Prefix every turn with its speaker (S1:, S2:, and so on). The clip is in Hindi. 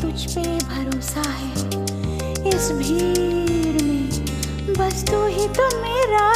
S1: तुझ पे भरोसा है। इस भीड़ में बस तू ही तो मेरा